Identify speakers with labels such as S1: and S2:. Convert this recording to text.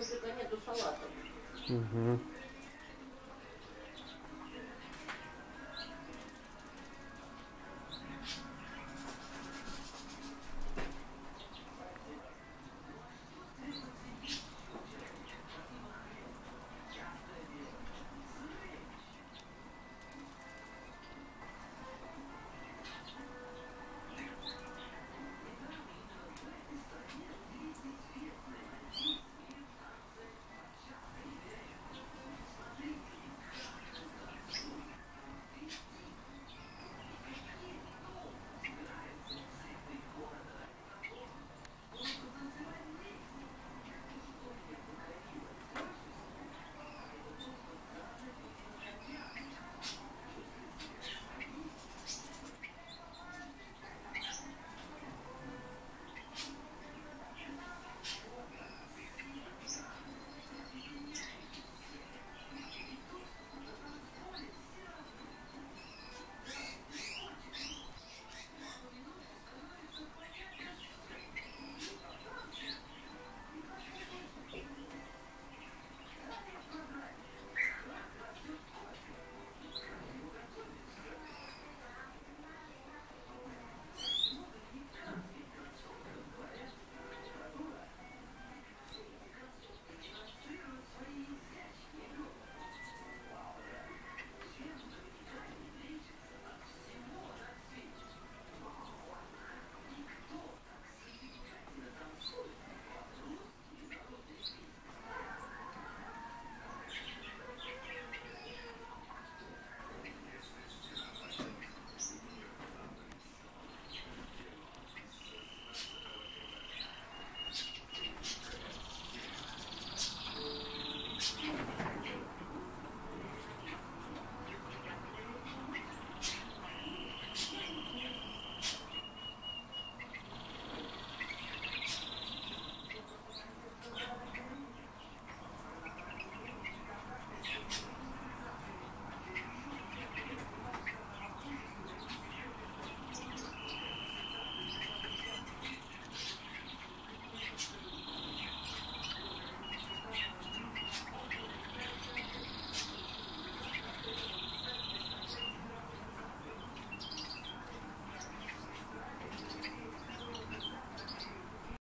S1: кошелька нету салата.
S2: Угу.